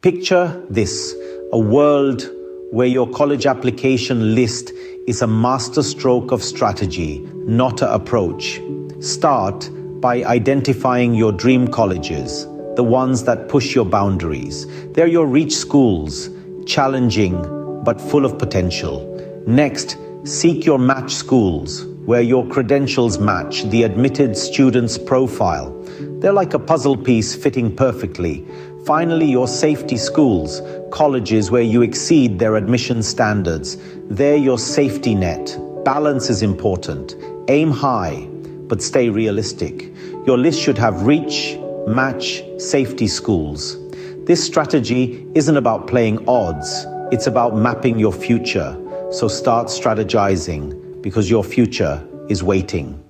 Picture this a world where your college application list is a masterstroke of strategy, not an approach. Start by identifying your dream colleges, the ones that push your boundaries. They're your reach schools, challenging but full of potential. Next, seek your match schools where your credentials match the admitted student's profile. They're like a puzzle piece fitting perfectly. Finally, your safety schools, colleges where you exceed their admission standards. They're your safety net. Balance is important. Aim high, but stay realistic. Your list should have reach, match, safety schools. This strategy isn't about playing odds, it's about mapping your future. So start strategizing because your future is waiting.